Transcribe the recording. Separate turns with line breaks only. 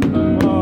Oh.